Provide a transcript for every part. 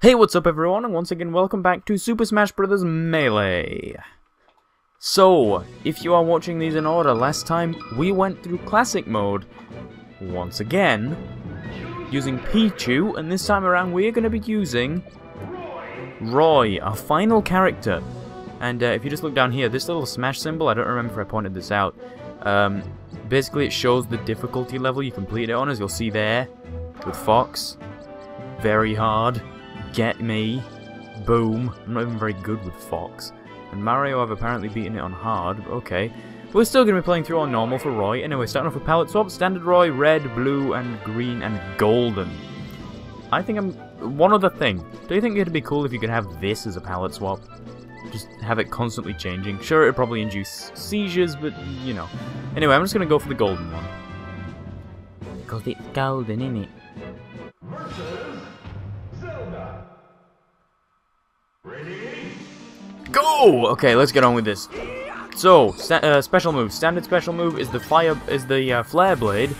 Hey, what's up everyone, and once again welcome back to Super Smash Bros. Melee. So, if you are watching these in order, last time we went through Classic Mode, once again, using Pichu, and this time around we are going to be using Roy, our final character. And uh, if you just look down here, this little Smash symbol, I don't remember if I pointed this out, um, basically it shows the difficulty level you complete it on, as you'll see there, with Fox. Very hard. Get me. Boom. I'm not even very good with Fox. And Mario, I've apparently beaten it on hard, okay. We're still going to be playing through on normal for Roy. Anyway, starting off with palette swap, standard Roy, red, blue, and green, and golden. I think I'm... One other thing. Do you think it'd be cool if you could have this as a palette swap? Just have it constantly changing. Sure, it'd probably induce seizures, but, you know. Anyway, I'm just going to go for the golden one. Because it's golden, innit? Go! Okay, let's get on with this. So, uh, special move. Standard special move is the fire is the uh, flare blade.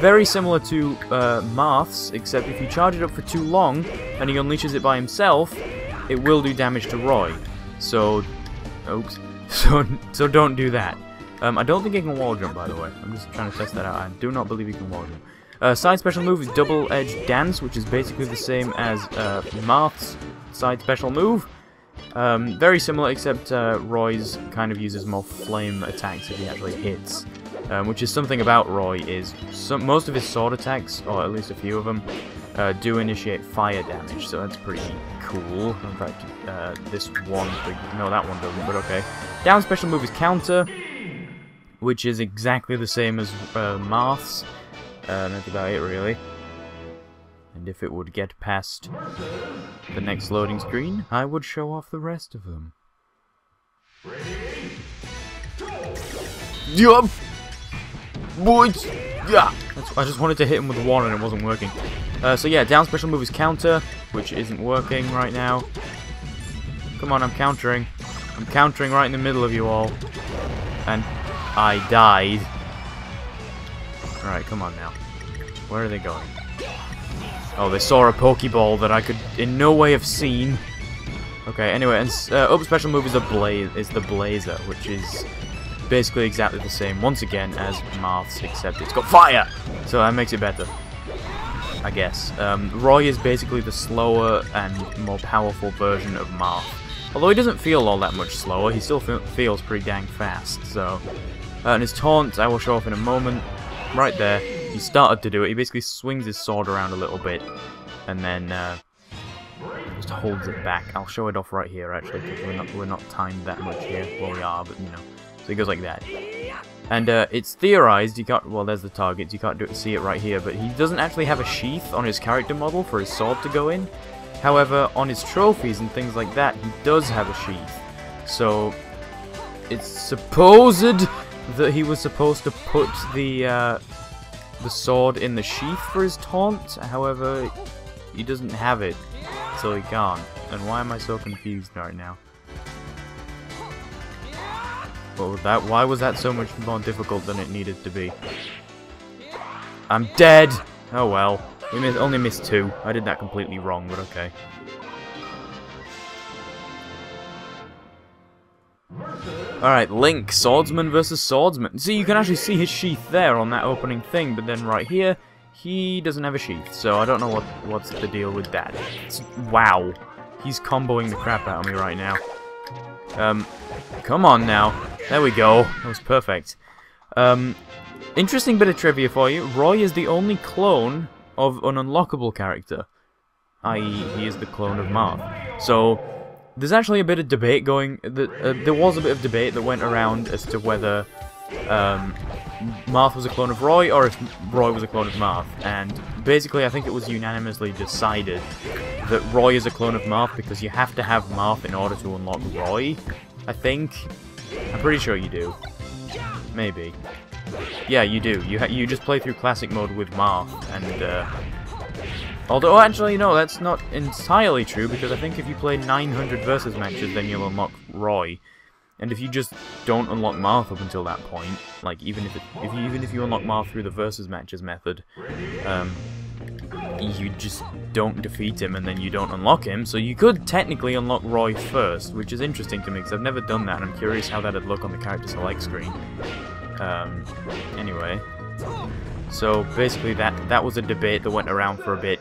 Very similar to uh, Marth's, except if you charge it up for too long and he unleashes it by himself, it will do damage to Roy. So, oops. So, so don't do that. Um, I don't think he can wall jump, by the way. I'm just trying to test that out. I do not believe he can wall jump. Uh, side special move is Double Edge Dance, which is basically the same as uh, Marth's side special move. Um, very similar, except uh, Roy's kind of uses more flame attacks if he actually hits. Um, which is something about Roy is some, most of his sword attacks, or at least a few of them, uh, do initiate fire damage, so that's pretty cool. In fact, uh, this one, no, that one doesn't, but okay. Down special move is counter, which is exactly the same as uh, Marth's. Uh, that's about it, really. And if it would get past the next loading screen, I would show off the rest of them. Yup! What? Yeah! That's, I just wanted to hit him with one and it wasn't working. Uh, so yeah, down special move is counter, which isn't working right now. Come on, I'm countering. I'm countering right in the middle of you all. And I died. Alright, come on now. Where are they going? Oh, they saw a Pokeball that I could in no way have seen. Okay, anyway, and uh, up special move is a is the Blazer, which is basically exactly the same once again as Marth's, except it's got fire, so that makes it better. I guess. Um, Roy is basically the slower and more powerful version of Marth. Although he doesn't feel all that much slower, he still feels pretty dang fast. So, uh, and his taunt I will show off in a moment. Right there he started to do it. He basically swings his sword around a little bit and then uh, just holds it back. I'll show it off right here actually because we're not we're not timed that much here. Well, we are, but you know. So he goes like that. And uh, it's theorized, you can't, well there's the targets, you can't do, see it right here, but he doesn't actually have a sheath on his character model for his sword to go in. However, on his trophies and things like that, he does have a sheath. So, it's supposed that he was supposed to put the uh, the sword in the sheath for his taunt, however, he doesn't have it, so he can't. And why am I so confused right now? What that? Why was that so much more difficult than it needed to be? I'm dead! Oh well. We only missed two. I did that completely wrong, but okay. Alright, Link, swordsman versus swordsman. See, you can actually see his sheath there on that opening thing, but then right here, he doesn't have a sheath, so I don't know what what's the deal with that. It's, wow. He's comboing the crap out of me right now. Um, come on now. There we go. That was perfect. Um, interesting bit of trivia for you. Roy is the only clone of an unlockable character. I.e., he is the clone of Marth. So, there's actually a bit of debate going. That uh, there was a bit of debate that went around as to whether um, Marth was a clone of Roy or if Roy was a clone of Marth. And basically, I think it was unanimously decided that Roy is a clone of Marth because you have to have Marth in order to unlock Roy. I think. I'm pretty sure you do. Maybe. Yeah, you do. You you just play through classic mode with Marth, and uh, Although, actually, no, that's not entirely true, because I think if you play 900 versus matches, then you'll unlock Roy. And if you just don't unlock Marth up until that point, like, even if, it, if you, even if you unlock Marth through the versus matches method, um, you just don't defeat him and then you don't unlock him, so you could technically unlock Roy first, which is interesting to me because I've never done that and I'm curious how that'd look on the character select screen. Um, anyway, so basically that that was a debate that went around for a bit,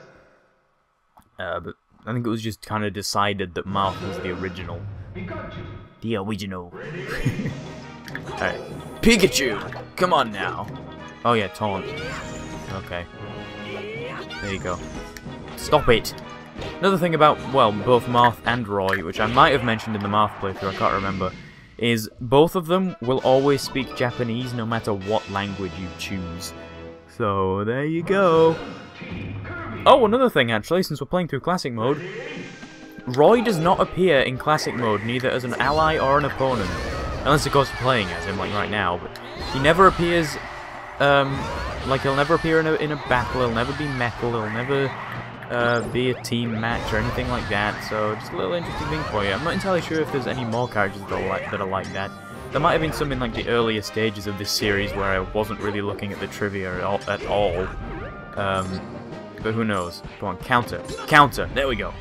uh, but I think it was just kind of decided that Marth was the original. The original. Alright. Pikachu! Come on now! Oh yeah, taunt. Okay. There you go. Stop it! Another thing about, well, both Marth and Roy, which I might have mentioned in the Marth playthrough, I can't remember, is both of them will always speak Japanese no matter what language you choose. So, there you go. Oh, another thing actually, since we're playing through Classic Mode, Roy does not appear in Classic Mode neither as an ally or an opponent. Unless, of course, you're playing as him, like right now, but he never appears, um, like he'll never appear in a, in a battle, he'll never be metal, he'll never uh, be a team match or anything like that, so just a little interesting thing for you. I'm not entirely sure if there's any more characters that are like that. Are like that. There might have been some in like the earlier stages of this series where I wasn't really looking at the trivia at all. At all. Um, but who knows? Come on, counter, counter. There we go.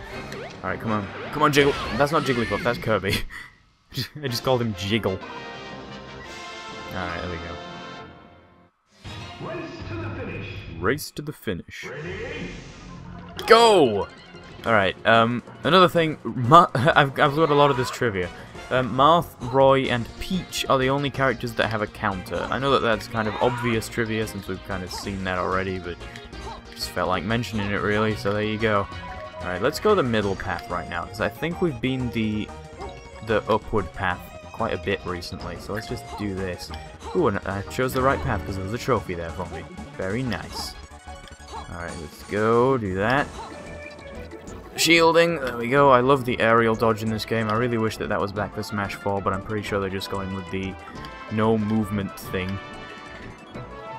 All right, come on, come on, Jiggle. That's not Jigglypuff. That's Kirby. I just called him Jiggle. All right, there we go. Race to the finish. Race to the finish. Go! Alright, um, another thing, Ma I've, I've got a lot of this trivia. Um, Marth, Roy, and Peach are the only characters that have a counter. I know that that's kind of obvious trivia since we've kind of seen that already, but felt like mentioning it really, so there you go. Alright, let's go the middle path right now, because I think we've been the, the upward path quite a bit recently, so let's just do this. Ooh, and I chose the right path because there was a trophy there for me. Very nice. Alright, let's go, do that. Shielding, there we go. I love the aerial dodge in this game. I really wish that that was back for Smash 4, but I'm pretty sure they're just going with the no movement thing.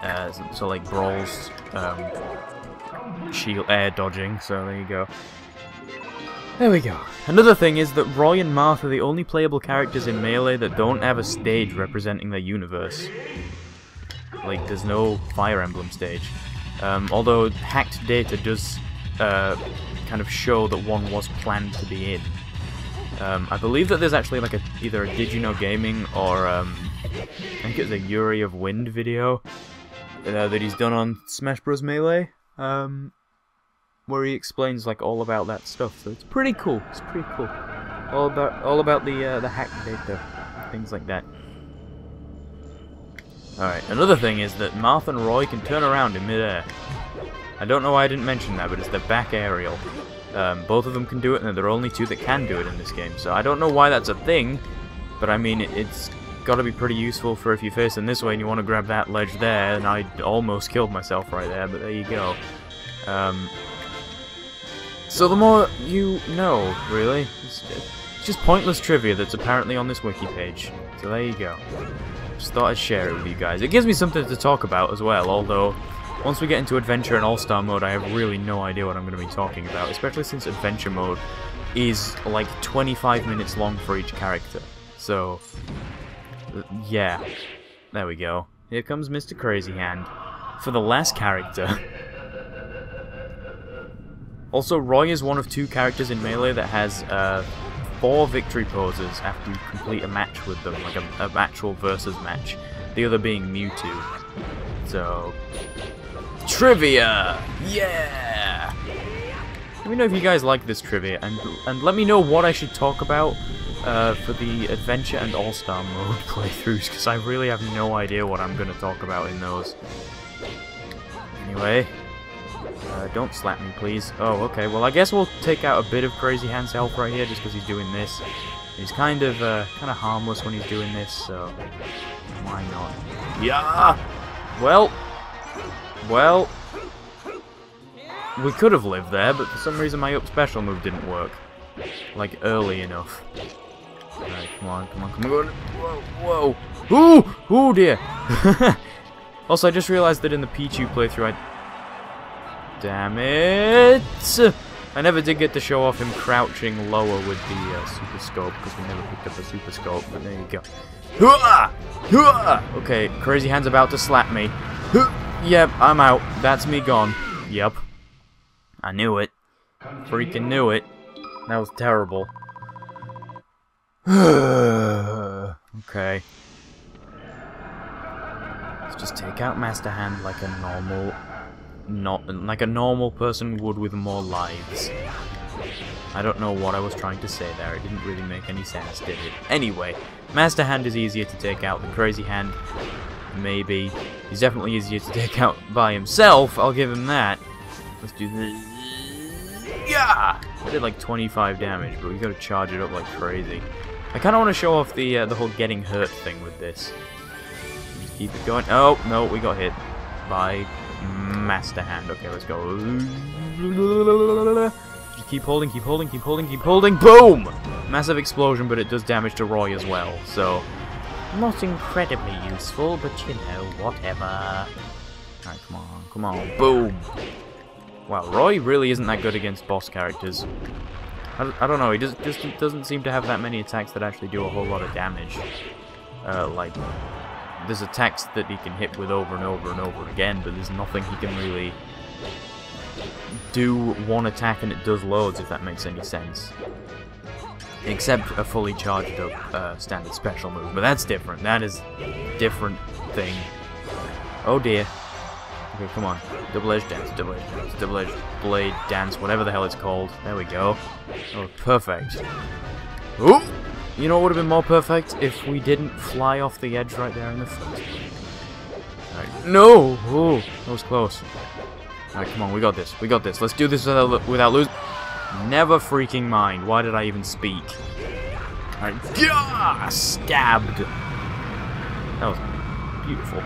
Uh, so, so, like Brawl's um, shield air dodging, so there you go. There we go. Another thing is that Roy and Marth are the only playable characters in Melee that don't have a stage representing their universe. Like, there's no Fire Emblem stage. Um, although hacked data does uh, kind of show that one was planned to be in. Um, I believe that there's actually like a either a Did You Know Gaming or um, I think it's a Yuri of Wind video uh, that he's done on Smash Bros Melee, um, where he explains like all about that stuff. So it's pretty cool. It's pretty cool. All about all about the uh, the hacked data, things like that. Alright, another thing is that Marth and Roy can turn around in midair. I don't know why I didn't mention that, but it's the back aerial. Um, both of them can do it, and they're the only two that can do it in this game. So I don't know why that's a thing, but I mean, it, has got to be pretty useful for if you're facing this way and you want to grab that ledge there, and I almost killed myself right there, but there you go. Um, so the more you know, really. It's, just pointless trivia that's apparently on this wiki page. So there you go. Just thought I'd share it with you guys. It gives me something to talk about as well, although once we get into Adventure and All-Star mode, I have really no idea what I'm going to be talking about, especially since Adventure mode is like 25 minutes long for each character. So, yeah. There we go. Here comes Mr. Crazy Hand. For the last character. also, Roy is one of two characters in Melee that has uh, four victory poses after you complete a match with them, like a, a actual versus match. The other being Mewtwo. So, trivia! Yeah! Let me know if you guys like this trivia, and and let me know what I should talk about uh, for the Adventure and All-Star mode playthroughs, because I really have no idea what I'm going to talk about in those. Anyway, uh, don't slap me, please. Oh, okay. Well, I guess we'll take out a bit of Crazy Hand's health right here, just because he's doing this. He's kind of, uh, kind of harmless when he's doing this, so why not? Yeah. Well. Well. We could have lived there, but for some reason my up special move didn't work. Like, early enough. Alright, come on, come on, come on. Whoa, whoa. Ooh! Ooh, dear. also, I just realized that in the Pichu playthrough, I Damn it! I never did get to show off him crouching lower with the uh, super scope because we never picked up a super scope. But there you go. Okay, Crazy Hand's about to slap me. Yep, I'm out. That's me gone. Yep. I knew it. Freaking knew it. That was terrible. okay. Let's just take out Master Hand like a normal, not like a normal person would with more lives. I don't know what I was trying to say there. It didn't really make any sense, did it? Anyway, Master Hand is easier to take out than Crazy Hand. Maybe. He's definitely easier to take out by himself. I'll give him that. Let's do this. Yeah! I did like 25 damage, but we gotta charge it up like crazy. I kind of want to show off the uh, the whole getting hurt thing with this. Just keep it going. Oh, no, we got hit by Master Hand. Okay, let's go. Just keep holding, keep holding, keep holding, keep holding. Boom! Massive explosion, but it does damage to Roy as well, so... Not incredibly useful, but you know, whatever. Alright, come on, come on. Boom! Wow, Roy really isn't that good against boss characters. I, don't know, he just, just doesn't seem to have that many attacks that actually do a whole lot of damage. Uh, like, there's a text that he can hit with over and over and over again, but there's nothing he can really do one attack and it does loads, if that makes any sense. Except a fully charged up uh, standard special move, but that's different. That is different thing. Oh dear. Okay, come on. Double-edged dance, double-edged dance, double-edged blade dance, whatever the hell it's called. There we go. Oh, perfect. Ooh! You know what would have been more perfect? If we didn't fly off the edge right there in the. Alright. No! Oh, that was close. Alright, come on, we got this. We got this. Let's do this without, without losing. Never freaking mind. Why did I even speak? Alright. Yeah! Stabbed! That was beautiful.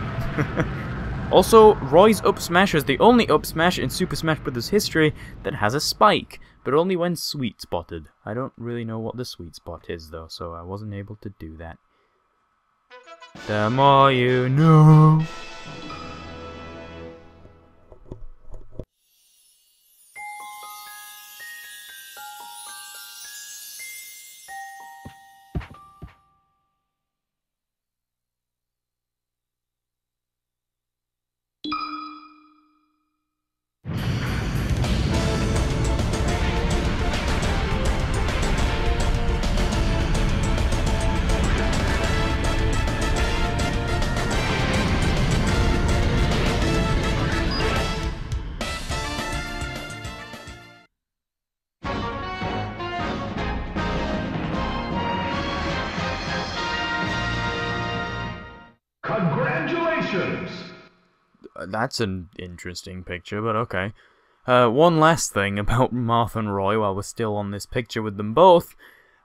also, Roy's up smash is the only up smash in Super Smash Bros. history that has a spike, but only when sweet spotted. I don't really know what the sweet spot is, though, so I wasn't able to do that. The more you know. Congratulations! That's an interesting picture, but okay. Uh, one last thing about Marth and Roy while we're still on this picture with them both.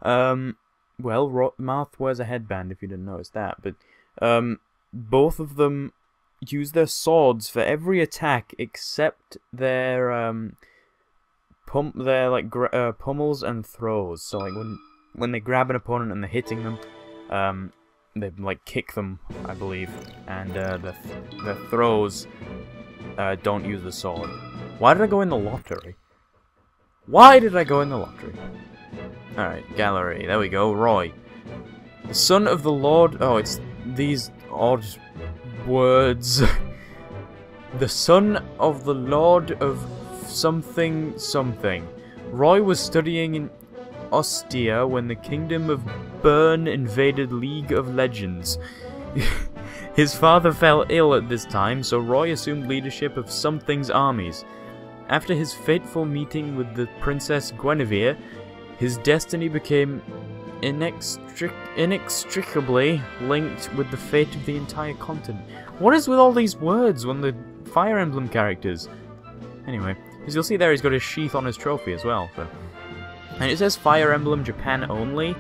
Um, well, Ro Marth wears a headband if you didn't notice that, but um, both of them use their swords for every attack except their um, pump their like uh, pummels and throws. So like when when they grab an opponent and they're hitting them, um, they like kick them, I believe, and uh, the th the throws uh, don't use the sword. Why did I go in the lottery? Why did I go in the lottery? Alright, gallery. There we go. Roy. The son of the Lord... Oh, it's these odd words. the son of the Lord of something something. Roy was studying in Ostia when the kingdom of Bern invaded League of Legends. His father fell ill at this time, so Roy assumed leadership of Something's armies. After his fateful meeting with the Princess Guinevere, his destiny became inextric inextricably linked with the fate of the entire continent. What is with all these words when the Fire Emblem characters? Anyway, as you'll see there, he's got his sheath on his trophy as well. So. And it says Fire Emblem Japan only.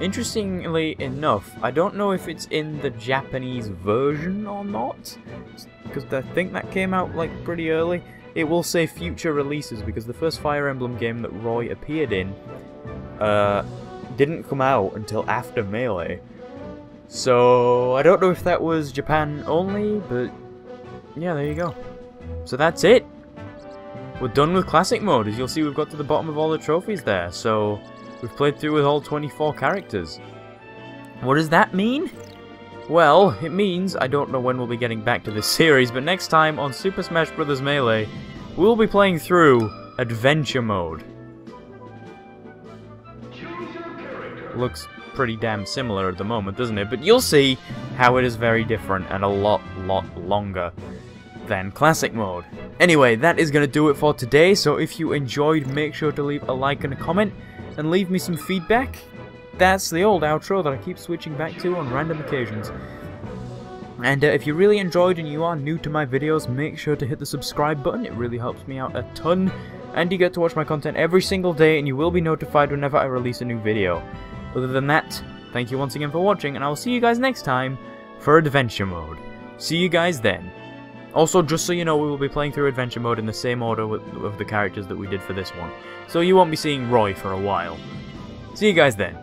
Interestingly enough, I don't know if it's in the Japanese version or not, because I think that came out like pretty early. It will say future releases because the first Fire Emblem game that Roy appeared in uh, didn't come out until after Melee. So I don't know if that was Japan only, but yeah, there you go. So that's it. We're done with Classic Mode. As you'll see, we've got to the bottom of all the trophies there. So we've played through with all 24 characters. What does that mean? Well, it means I don't know when we'll be getting back to this series, but next time on Super Smash Bros. Melee, we'll be playing through Adventure Mode. Choose your character. Looks pretty damn similar at the moment, doesn't it? But you'll see how it is very different and a lot, lot longer than Classic Mode. Anyway, that is going to do it for today, so if you enjoyed, make sure to leave a like and a comment, and leave me some feedback. That's the old outro that I keep switching back to on random occasions. And uh, if you really enjoyed and you are new to my videos, make sure to hit the subscribe button, it really helps me out a ton. And you get to watch my content every single day, and you will be notified whenever I release a new video. Other than that, thank you once again for watching, and I will see you guys next time for Adventure Mode. See you guys then. Also, just so you know, we will be playing through Adventure Mode in the same order with, of the characters that we did for this one. So you won't be seeing Roy for a while. See you guys then.